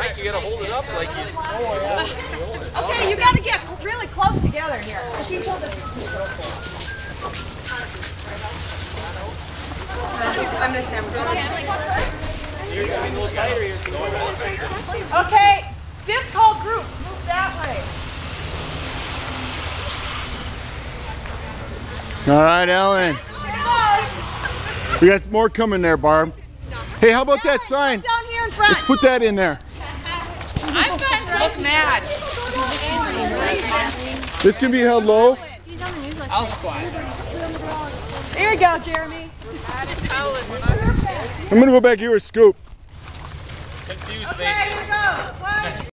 Mike, you gotta hold it up like you. Okay, you gotta get really close together here. She told us. I'm gonna stand. Okay, this whole group, move that way. All right, Ellen. We got more coming there, Barb. Hey, how about that sign? Down here in Let's put that in there. I'm trying to look mad. This can be held low. He's on the news list. I'll squat. Here you go, Jeremy. I'm gonna go back here with Scoop. Confused Okay, faces. here goes. One,